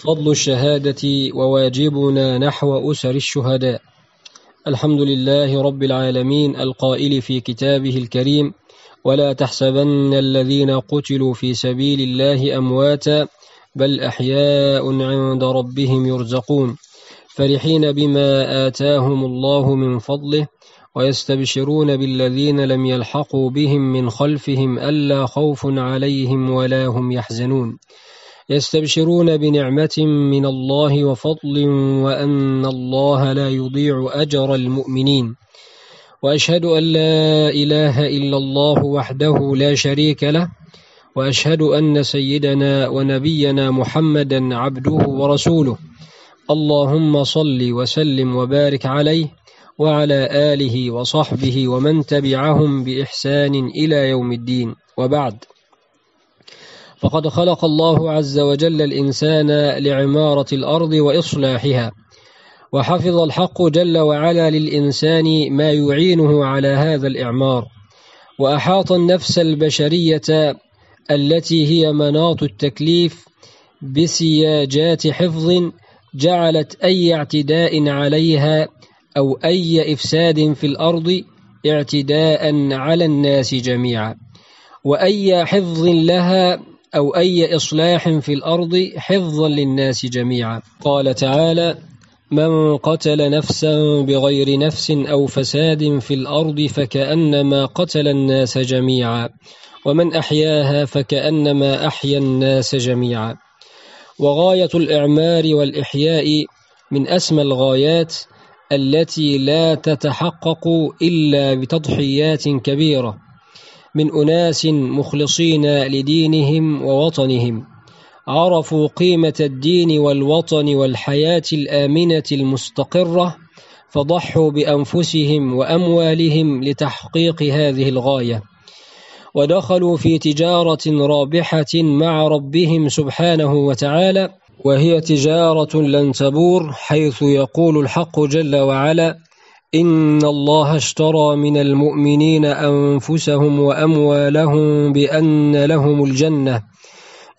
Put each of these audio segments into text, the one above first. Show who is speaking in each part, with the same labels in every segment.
Speaker 1: فضل الشهادة وواجبنا نحو أسر الشهداء. الحمد لله رب العالمين القائل في كتابه الكريم ولا تحسبن الذين قتلوا في سبيل الله أمواتا بل أحياء عند ربهم يرزقون. فرحين بما آتاهم الله من فضله ويستبشرون بالذين لم يلحقوا بهم من خلفهم ألا خوف عليهم ولا هم يحزنون. يستبشرون بنعمة من الله وفضل وأن الله لا يضيع أجر المؤمنين. وأشهد أن لا إله إلا الله وحده لا شريك له وأشهد أن سيدنا ونبينا محمدا عبده ورسوله. اللهم صل وسلم وبارك عليه وعلى آله وصحبه ومن تبعهم بإحسان إلى يوم الدين. وبعد. فقد خلق الله عز وجل الإنسان لعمارة الأرض وإصلاحها وحفظ الحق جل وعلا للإنسان ما يعينه على هذا الإعمار وأحاط النفس البشرية التي هي مناط التكليف بسياجات حفظ جعلت أي اعتداء عليها أو أي إفساد في الأرض اعتداء على الناس جميعا وأي حفظ لها أو أي إصلاح في الأرض حفظا للناس جميعا. قال تعالى من قتل نفسا بغير نفس أو فساد في الأرض فكأنما قتل الناس جميعا ومن أحياها فكأنما أحيا الناس جميعا. وغاية الإعمار والإحياء من أسمى الغايات التي لا تتحقق إلا بتضحيات كبيرة. من أناس مخلصين لدينهم ووطنهم. عرفوا قيمة الدين والوطن والحياة الآمنة المستقرة فضحوا بأنفسهم وأموالهم لتحقيق هذه الغاية. ودخلوا في تجارة رابحة مع ربهم سبحانه وتعالى وهي تجارة لن تبور حيث يقول الحق جل وعلا إن الله اشترى من المؤمنين أنفسهم وأموالهم بأن لهم الجنة.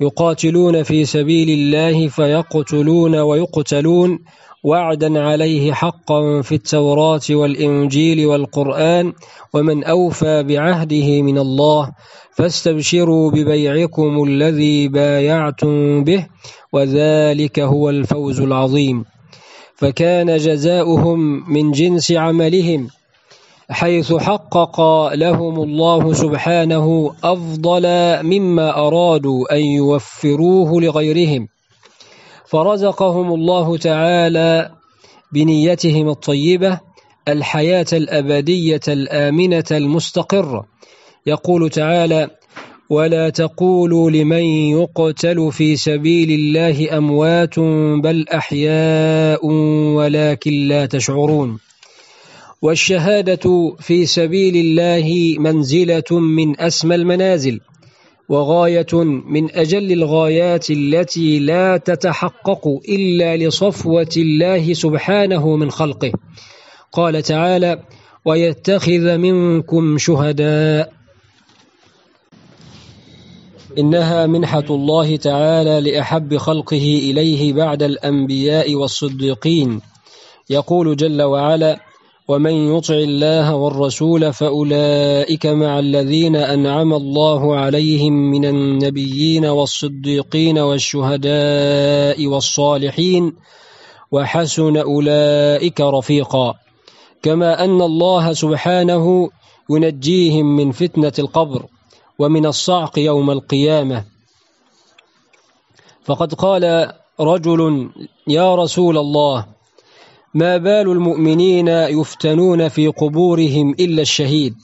Speaker 1: يقاتلون في سبيل الله فيقتلون ويقتلون. وعدا عليه حقا في التوراة والإنجيل والقرآن. ومن أوفى بعهده من الله فاستبشروا ببيعكم الذي بايعتم به. وذلك هو الفوز العظيم. فكان جزاؤهم من جنس عملهم حيث حقق لهم الله سبحانه أفضل مما أرادوا أن يوفروه لغيرهم. فرزقهم الله تعالى بنيتهم الطيبة الحياة الأبدية الآمنة المستقرة. يقول تعالى ولا تقولوا لمن يقتل في سبيل الله أموات بل أحياء ولكن لا تشعرون. والشهادة في سبيل الله منزلة من أسمى المنازل وغاية من أجل الغايات التي لا تتحقق إلا لصفوة الله سبحانه من خلقه. قال تعالى ويتخذ منكم شهداء إنها منحة الله تعالى لأحب خلقه إليه بعد الأنبياء والصديقين. يقول جل وعلا ومن يطع الله والرسول فأولئك مع الذين أنعم الله عليهم من النبيين والصديقين والشهداء والصالحين وحسن أولئك رفيقا. كما أن الله سبحانه ينجيهم من فتنة القبر ومن الصعق يوم القيامة. فقد قال رجل يا رسول الله ما بال المؤمنين يفتنون في قبورهم إلا الشهيد؟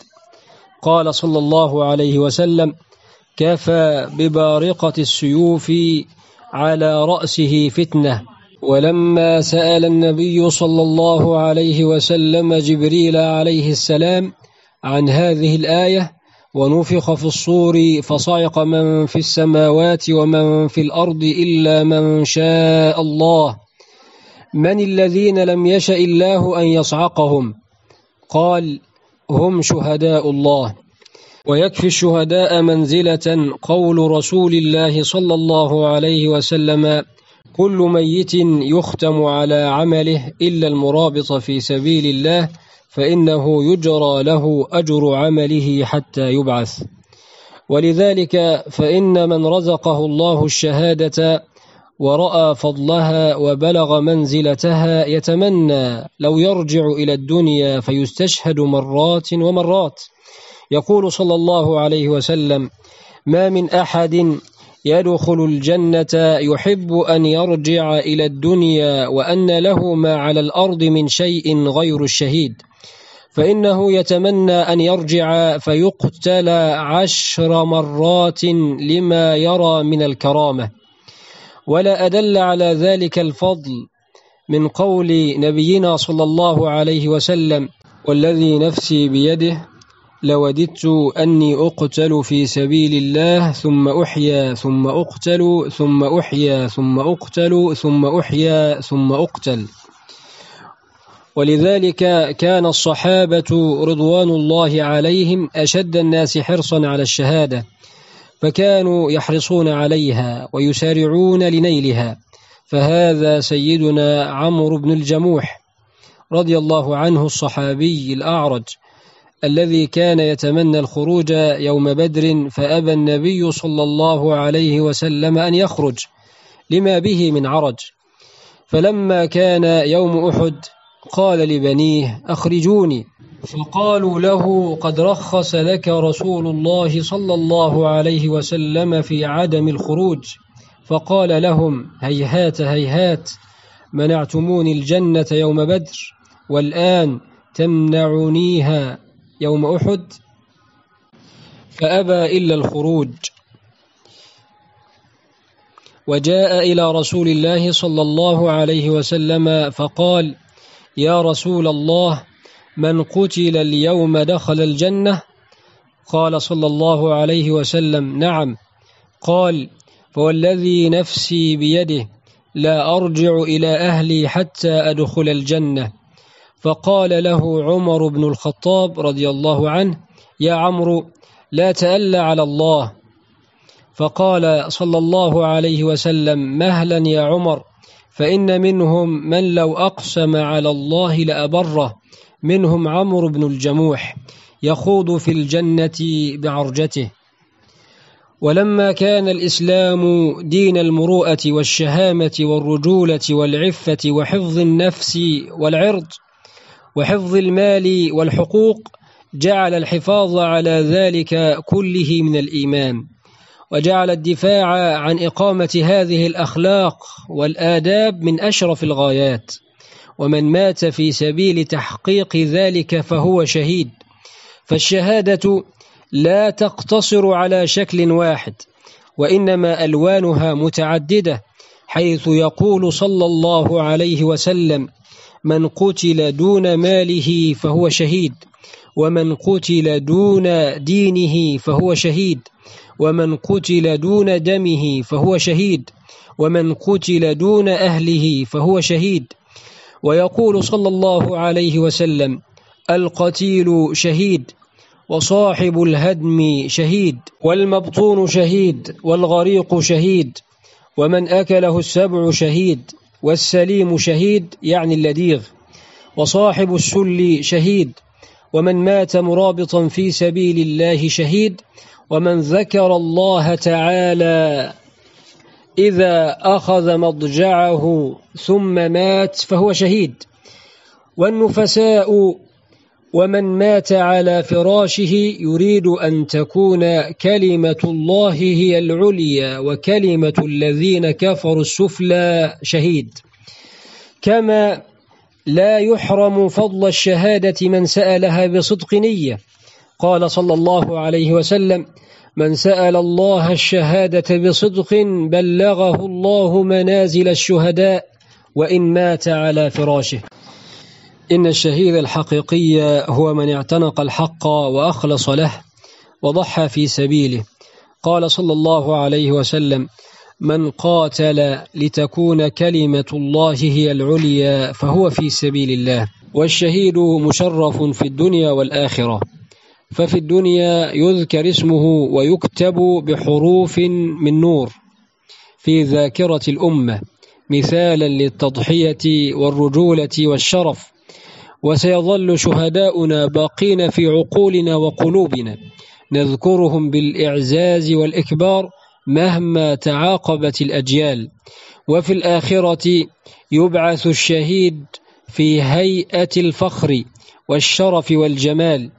Speaker 1: قال صلى الله عليه وسلم كفى ببارقة السيوف على رأسه فتنة. ولما سأل النبي صلى الله عليه وسلم جبريل عليه السلام عن هذه الآية ونفخ في الصور فصعق من في السماوات ومن في الأرض إلا من شاء الله. من الذين لم يشأ الله أن يصعقهم؟ قال هم شهداء الله. ويكفي الشهداء منزلة قول رسول الله صلى الله عليه وسلم كل ميت يختم على عمله إلا المرابط في سبيل الله. فإنه يجرى له أجر عمله حتى يبعث. ولذلك فإن من رزقه الله الشهادة ورأى فضلها وبلغ منزلتها يتمنى لو يرجع إلى الدنيا فيستشهد مرات ومرات. يقول صلى الله عليه وسلم ما من أحد يدخل الجنة يحب أن يرجع إلى الدنيا وأن له ما على الأرض من شيء غير الشهيد. فإنه يتمنى أن يرجع فيقتل عشر مرات لما يرى من الكرامة. ولا أدل على ذلك الفضل من قول نبينا صلى الله عليه وسلم والذي نفسي بيده لوددت أني أقتل في سبيل الله ثم أحيا ثم أقتل ثم أحيا ثم أقتل ثم أحيا ثم أقتل. ولذلك كان الصحابة رضوان الله عليهم أشد الناس حرصا على الشهادة فكانوا يحرصون عليها ويسارعون لنيلها فهذا سيدنا عمرو بن الجموح رضي الله عنه الصحابي الأعرج الذي كان يتمنى الخروج يوم بدر فأبى النبي صلى الله عليه وسلم أن يخرج لما به من عرج. فلما كان يوم أحد قال لبنيه أخرجوني. فقالوا له قد رخص لك رسول الله صلى الله عليه وسلم في عدم الخروج. فقال لهم هيهات هيهات منعتموني الجنة يوم بدر والآن تمنعونيها يوم أحد. فأبى إلا الخروج. وجاء إلى رسول الله صلى الله عليه وسلم فقال يا رسول الله من قتل اليوم دخل الجنة؟ قال صلى الله عليه وسلم نعم. قال فوالذي نفسي بيده لا أرجع إلى أهلي حتى أدخل الجنة. فقال له عمر بن الخطاب رضي الله عنه يا عمرو لا تألى على الله. فقال صلى الله عليه وسلم مهلا يا عمر فإن منهم من لو أقسم على الله لأبره منهم عمرو بن الجموح يخوض في الجنة بعرجته. ولما كان الإسلام دين المروءة والشهامة والرجولة والعفة وحفظ النفس والعرض وحفظ المال والحقوق جعل الحفاظ على ذلك كله من الإيمان. وجعل الدفاع عن إقامة هذه الأخلاق والآداب من أشرف الغايات. ومن مات في سبيل تحقيق ذلك فهو شهيد. فالشهادة لا تقتصر على شكل واحد وإنما ألوانها متعددة حيث يقول صلى الله عليه وسلم من قتل دون ماله فهو شهيد. ومن قتل دون دينه فهو شهيد. ومن قتل دون دمه فهو شهيد. ومن قتل دون أهله فهو شهيد. ويقول صلى الله عليه وسلم القتيل شهيد وصاحب الهدم شهيد والمبطون شهيد والغريق شهيد ومن أكله السبع شهيد والسليم شهيد يعني اللديغ. وصاحب السل شهيد ومن مات مرابطا في سبيل الله شهيد ومن ذكر الله تعالى إذا أخذ مضجعه ثم مات فهو شهيد. والنفساء ومن مات على فراشه يريد أن تكون كلمة الله هي العليا وكلمة الذين كفروا السفلى شهيد. كما لا يحرم فضل الشهادة من سألها بصدق نية. قال صلى الله عليه وسلم من سأل الله الشهادة بصدق بلغه الله منازل الشهداء وإن مات على فراشه. إن الشهيد الحقيقي هو من اعتنق الحق وأخلص له وضحى في سبيله. قال صلى الله عليه وسلم من قاتل لتكون كلمة الله هي العليا فهو في سبيل الله. والشهيد مشرف في الدنيا والآخرة. ففي الدنيا يذكر اسمه ويكتب بحروف من نور. في ذاكرة الأمة مثالا للتضحية والرجولة والشرف. وسيظل شهداؤنا باقين في عقولنا وقلوبنا. نذكرهم بالإعزاز والإكبار. مهما تعاقبت الأجيال. وفي الآخرة يبعث الشهيد في هيئة الفخر والشرف والجمال.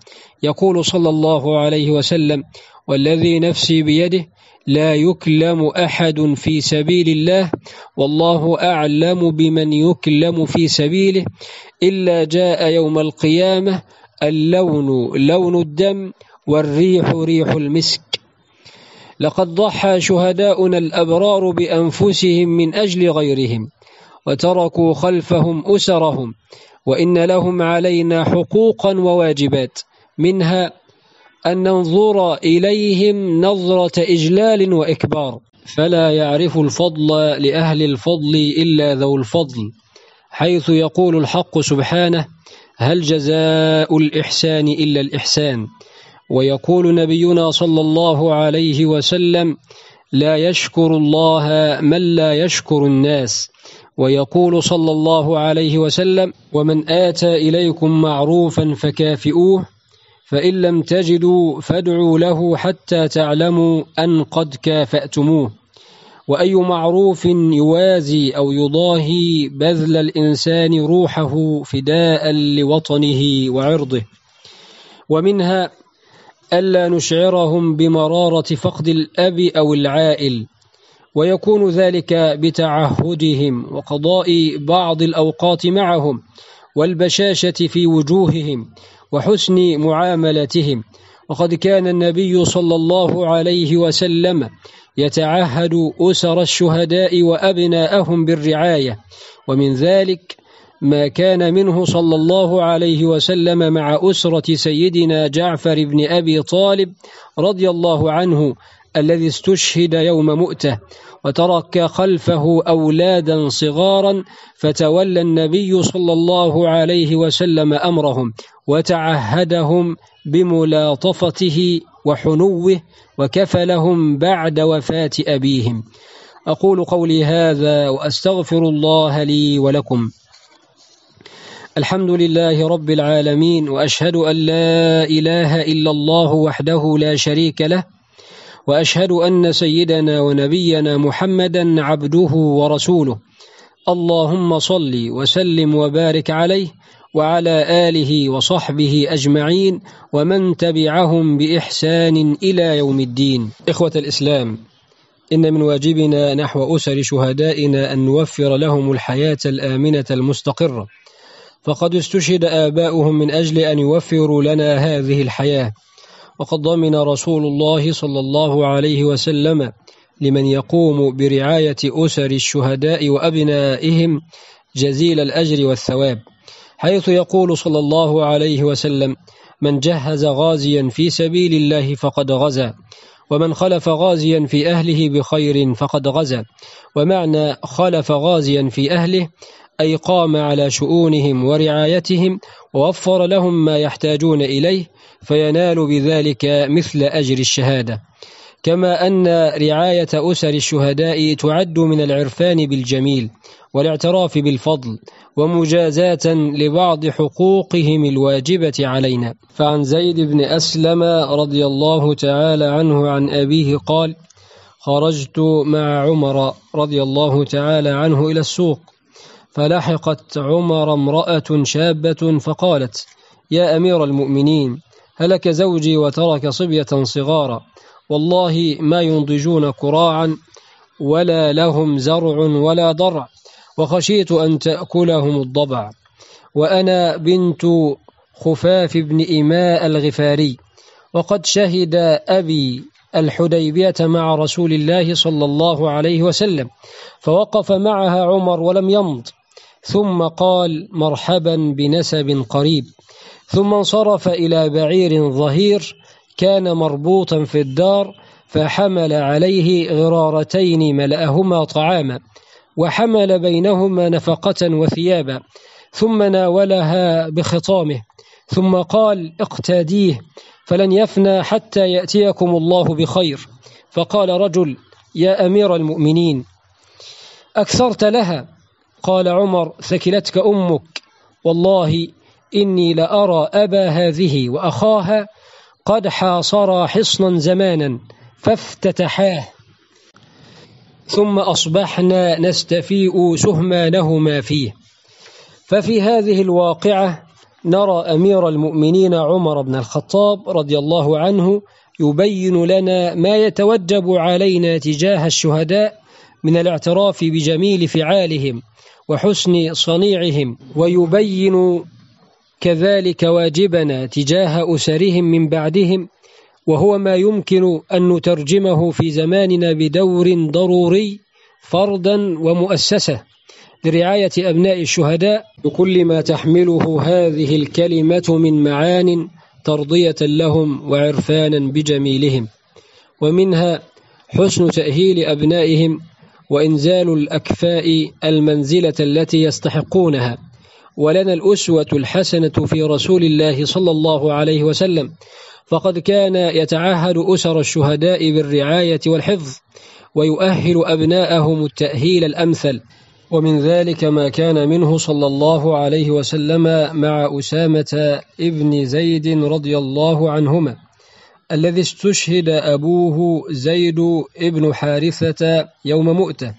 Speaker 1: يقول صلى الله عليه وسلم والذي نفسي بيده لا يكلم أحد في سبيل الله والله أعلم بمن يكلم في سبيله إلا جاء يوم القيامة اللون لون الدم والريح ريح المسك. لقد ضحى شهداؤنا الأبرار بأنفسهم من أجل غيرهم وتركوا خلفهم أسرهم وإن لهم علينا حقوقا وواجبات منها أن ننظر إليهم نظرة إجلال وإكبار. فلا يعرف الفضل لأهل الفضل إلا ذو الفضل حيث يقول الحق سبحانه هل جزاء الإحسان إلا الإحسان؟ ويقول نبينا صلى الله عليه وسلم لا يشكر الله من لا يشكر الناس. ويقول صلى الله عليه وسلم ومن آتى إليكم معروفا فكافئوه فإن لم تجدوا فادعوا له حتى تعلموا أن قد كافأتموه. وأي معروف يوازي أو يضاهي بذل الإنسان روحه فداء لوطنه وعرضه. ومنها ألا نشعرهم بمرارة فقد الأب أو العائل ويكون ذلك بتعهدهم وقضاء بعض الأوقات معهم والبشاشة في وجوههم وحسن معاملتهم. وقد كان النبي صلى الله عليه وسلم يتعهد أسر الشهداء وأبناءهم بالرعاية ومن ذلك ما كان منه صلى الله عليه وسلم مع أسرة سيدنا جعفر بن أبي طالب رضي الله عنه الذي استشهد يوم مؤتة وترك خلفه أولادا صغارا فتولى النبي صلى الله عليه وسلم أمرهم وتعهدهم بملاطفته وحنوه وكفلهم بعد وفاة أبيهم. أقول قولي هذا وأستغفر الله لي ولكم. الحمد لله رب العالمين وأشهد أن لا إله إلا الله وحده لا شريك له وأشهد أن سيدنا ونبينا محمدا عبده ورسوله. اللهم صل وسلم وبارك عليه وعلى آله وصحبه أجمعين ومن تبعهم بإحسان إلى يوم الدين. إخوة الإسلام إن من واجبنا نحو أسر شهدائنا أن نوفر لهم الحياة الآمنة المستقرة. فقد استشهد آباؤهم من أجل أن يوفروا لنا هذه الحياة. وقد ضمن رسول الله صلى الله عليه وسلم لمن يقوم برعاية أسر الشهداء وأبنائهم جزيل الأجر والثواب حيث يقول صلى الله عليه وسلم من جهز غازيا في سبيل الله فقد غزا ومن خلف غازيا في أهله بخير فقد غزا ومعنى خلف غازيا في أهله أي قام على شؤونهم ورعايتهم ووفر لهم ما يحتاجون إليه فينال بذلك مثل أجر الشهادة. كما أن رعاية أسر الشهداء تعد من العرفان بالجميل والاعتراف بالفضل ومجازاة لبعض حقوقهم الواجبة علينا. فعن زيد بن أسلم رضي الله تعالى عنه عن أبيه قال خرجت مع عمر رضي الله تعالى عنه إلى السوق فلحقت عمر امرأة شابة فقالت يا أمير المؤمنين هلك زوجي وترك صبية صغارا والله ما ينضجون كراعا ولا لهم زرع ولا ضرع وخشيت أن تأكلهم الضبع وأنا بنت خفاف بن إماء الغفاري وقد شهد أبي الحديبية مع رسول الله صلى الله عليه وسلم فوقف معها عمر ولم يمض ثم قال مرحبا بنسب قريب. ثم انصرف إلى بعير ظهير كان مربوطا في الدار فحمل عليه غرارتين ملأهما طعاما وحمل بينهما نفقة وثيابا ثم ناولها بخطامه ثم قال اقتاديه فلن يفنى حتى يأتيكم الله بخير. فقال رجل يا أمير المؤمنين أكثرت لها قال عمر ثكلتك أمك. والله إني لأرى أبا هذه وأخاها قد حاصرا حصنا زمانا فافتتحاه. ثم أصبحنا نستفيء سهمانهما فيه. ففي هذه الواقعة نرى أمير المؤمنين عمر بن الخطاب رضي الله عنه يبين لنا ما يتوجب علينا تجاه الشهداء من الاعتراف بجميل فعالهم وحسن صنيعهم ويبين كذلك واجبنا تجاه أسرهم من بعدهم وهو ما يمكن أن نترجمه في زماننا بدور ضروري فردا ومؤسسة. لرعاية أبناء الشهداء بكل ما تحمله هذه الكلمة من معان ترضية لهم وعرفانا بجميلهم ومنها حسن تأهيل أبنائهم وإنزال الأكفاء المنزلة التي يستحقونها. ولنا الأسوة الحسنة في رسول الله صلى الله عليه وسلم. فقد كان يتعهد أسر الشهداء بالرعاية والحفظ ويؤهل أبناءهم التأهيل الأمثل. ومن ذلك ما كان منه صلى الله عليه وسلم مع أسامة ابن زيد رضي الله عنهما. الذي استشهد أبوه زيد ابن حارثة يوم مؤتة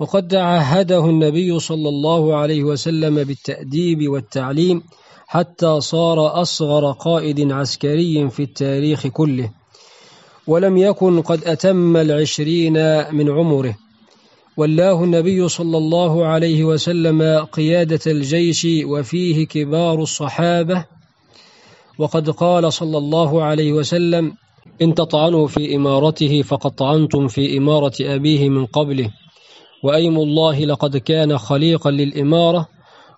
Speaker 1: وقد عهده النبي صلى الله عليه وسلم بالتأديب والتعليم حتى صار أصغر قائد عسكري في التاريخ كله ولم يكن قد أتم العشرين من عمره. ولاه النبي صلى الله عليه وسلم قيادة الجيش وفيه كبار الصحابة وقد قال صلى الله عليه وسلم إن تطعنوا في إمارته فقد طعنتم في إمارة أبيه من قبله وأيم الله لقد كان خليقا للإمارة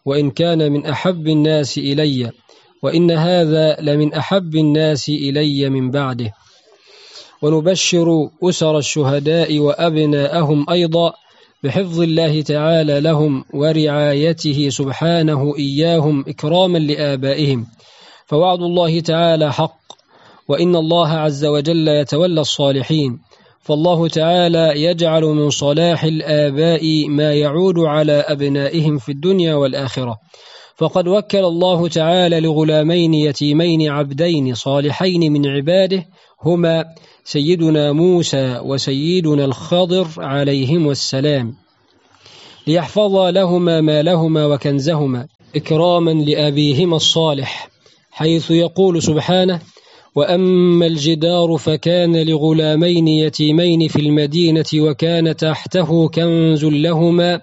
Speaker 1: وإن كان من أحب الناس إلي وإن هذا لمن أحب الناس إلي من بعده. ونبشر أسر الشهداء وأبناءهم أيضا بحفظ الله تعالى لهم ورعايته سبحانه إياهم إكراما لآبائهم. فوعد الله تعالى حق وإن الله عز وجل يتولى الصالحين. فالله تعالى يجعل من صلاح الآباء ما يعود على أبنائهم في الدنيا والآخرة. فقد وكل الله تعالى لغلامين يتيمين عبدين صالحين من عباده هما سيدنا موسى وسيدنا الخضر عليهم السلام. ليحفظ لهما مالهما وكنزهما إكراما لأبيهما الصالح. حيث يقول سبحانه وأما الجدار فكان لغلامين يتيمين في المدينة وكان تحته كنز لهما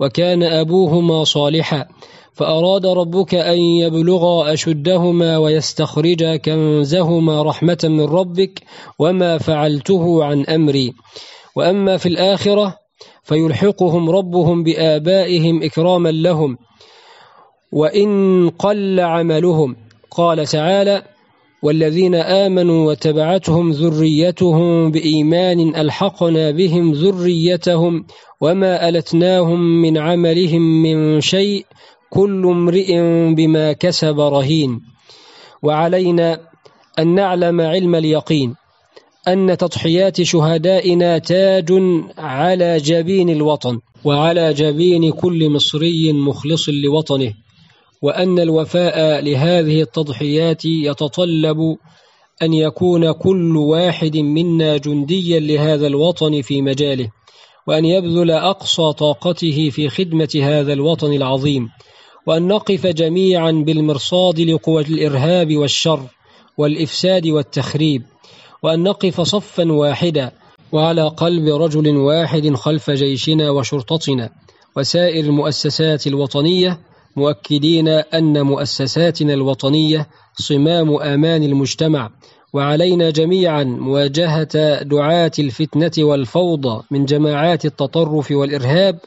Speaker 1: وكان أبوهما صالحا فأراد ربك أن يبلغا أشدهما ويستخرجا كنزهما رحمة من ربك وما فعلته عن أمري. وأما في الآخرة فيلحقهم ربهم بآبائهم إكراما لهم وإن قل عملهم. قال تعالى والذين آمنوا وتبعتهم ذريتهم بإيمان ألحقنا بهم ذريتهم وما ألتناهم من عملهم من شيء كل امرئ بما كسب رهين وعلينا أن نعلم علم اليقين أن تضحيات شهدائنا تاج على جبين الوطن وعلى جبين كل مصري مخلص لوطنه. وأن الوفاء لهذه التضحيات يتطلب أن يكون كل واحد منا جنديا لهذا الوطن في مجاله وأن يبذل أقصى طاقته في خدمة هذا الوطن العظيم وأن نقف جميعا بالمرصاد لقوى الإرهاب والشر والإفساد والتخريب وأن نقف صفا واحدا وعلى قلب رجل واحد خلف جيشنا وشرطتنا وسائر المؤسسات الوطنية مؤكدين أن مؤسساتنا الوطنية صمام آمان المجتمع وعلينا جميعا مواجهة دعاة الفتنة والفوضى من جماعات التطرف والإرهاب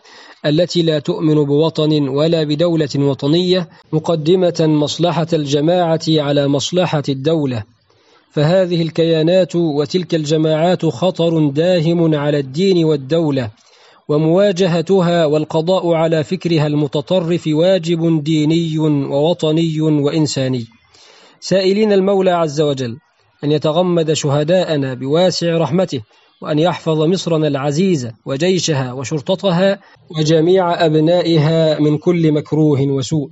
Speaker 1: التي لا تؤمن بوطن ولا بدولة وطنية مقدمة مصلحة الجماعة على مصلحة الدولة. فهذه الكيانات وتلك الجماعات خطر داهم على الدين والدولة. ومواجهتها والقضاء على فكرها المتطرف واجب ديني ووطني وإنساني. سائلين المولى عز وجل أن يتغمد شهداءنا بواسع رحمته وأن يحفظ مصرنا العزيزة وجيشها وشرطتها وجميع أبنائها من كل مكروه وسوء.